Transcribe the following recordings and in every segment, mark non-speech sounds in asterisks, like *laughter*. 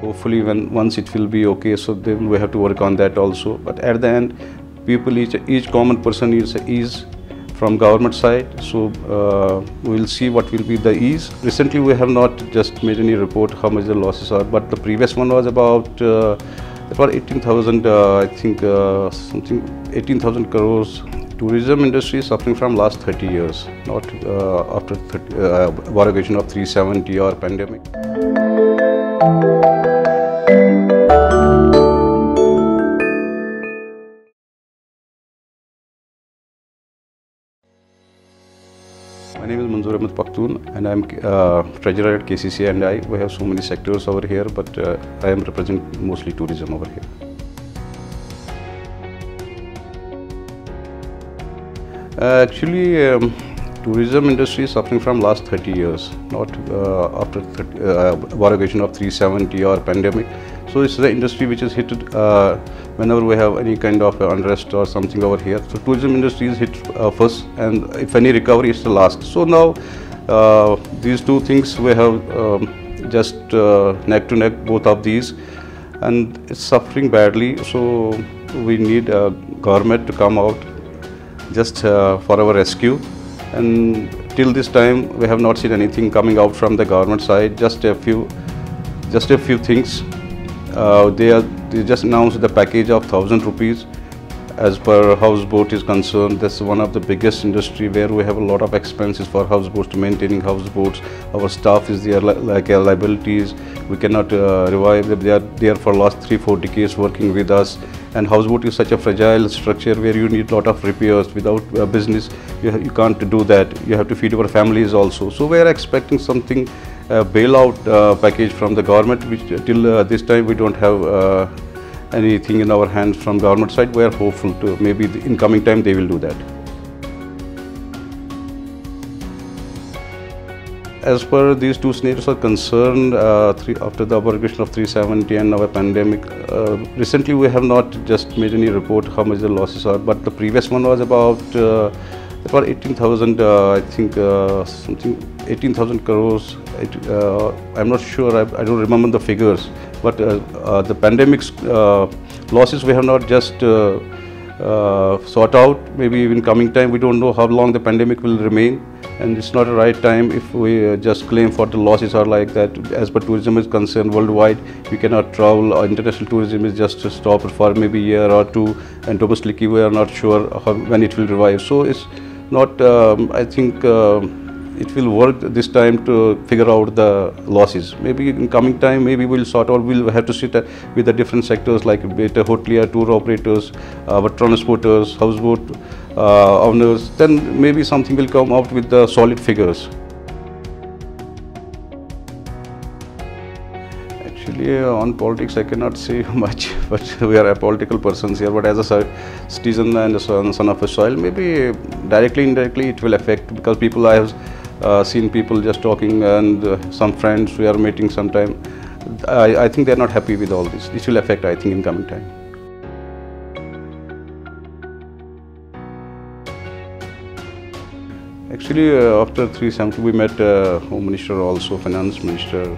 hopefully when once it will be okay so then we have to work on that also. But at the end people each each common person is is from government side. So uh, we will see what will be the ease. Recently we have not just made any report how much the losses are but the previous one was about uh, about 18000 uh, i think uh, something 18000 crores tourism industry is suffering from last 30 years not uh, after 30, uh, of 370 or pandemic Ahmed Pakthoon and I'm uh, treasurer at KCC and I. We have so many sectors over here, but uh, I am representing mostly tourism over here. Uh, actually, um, tourism industry is suffering from last 30 years, not uh, after 30, uh, of 370 or pandemic. So it's the industry which is hit uh, whenever we have any kind of unrest or something over here. So tourism industry is hit uh, first, and if any recovery is the last. So now uh, these two things we have um, just uh, neck to neck both of these, and it's suffering badly. So we need government to come out just for our rescue and till this time we have not seen anything coming out from the government side just a few just a few things. Uh, they are they just announced the package of 1000 rupees as per houseboat is concerned that's one of the biggest industry where we have a lot of expenses for houseboats maintaining houseboats. Our staff is there like uh, liabilities. We cannot uh, revive them. They are there for last 3 4 decades working with us. And houseboat is such a fragile structure where you need a lot of repairs. Without uh, business you, you can't do that. You have to feed our families also. So we are expecting something uh, bailout uh, package from the government which till this time we don't have anything in our hands from government side we are hopeful to maybe in coming time they will do that. As per these two scenarios are concerned, uh, three, after the abrogation of 370 and our pandemic, uh, recently we have not just made any report how much the losses are, but the previous one was about uh, about 18,000, uh, I think uh, something 18,000 crores. It, uh, I'm not sure, I, I, don't remember the figures, but the pandemic's losses we have not just sort out. Maybe in coming time, we don't know how long the pandemic will remain and it's not a right time if we uh, just claim for the losses are like that as per tourism is concerned worldwide we cannot travel uh, international tourism is just stopped for maybe a year or two and domestically we are not sure how, when it will revive so it's not um, i think uh, it will work this time to figure out the losses. Maybe in coming time, maybe we'll sort out, we'll have to sit with the different sectors like hotelier, tour operators, uh, transporters, houseboat uh, owners, then maybe something will come out with the solid figures. Actually, uh, on politics, I cannot say *laughs* much, but we are a political persons here. But as a citizen and a son, of a soil, maybe directly, indirectly, it will affect because people I have uh, seen people just talking and uh, some friends we are meeting sometime. I, I think they are not happy with all this. This will affect, I think, in coming time. Actually, uh, after 370, we met uh, Home Minister also, Finance Minister,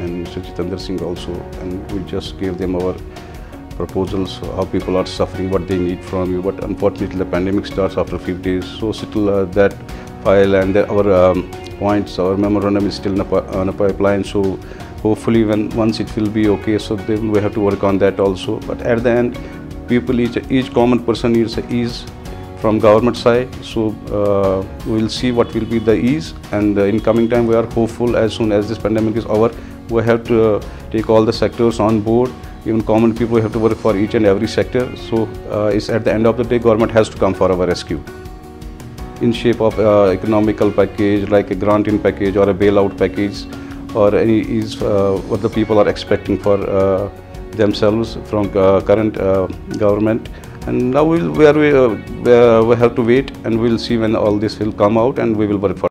and Mr. Jitendra Singh also, and we just gave them our proposals, how people are suffering, what they need from you. But unfortunately, the pandemic starts after a few days, so still uh, that file and our um, points, our memorandum is still on a pipeline. So hopefully, when once it will be okay, so then we have to work on that also. But at the end, people each each common person needs ease from government side. So uh, we will see what will be the ease and uh, in coming time we are hopeful as soon as this pandemic is over, we have to uh, take all the sectors on board. Even common people have to work for each and every sector. So uh, it's at the end of the day, government has to come for our rescue in shape of uh, economical package like a grant-in package or a bailout package or any is uh, what the people are expecting for themselves from current government and now we'll, we, uh, we have to wait and we'll see when all this will come out and we will work for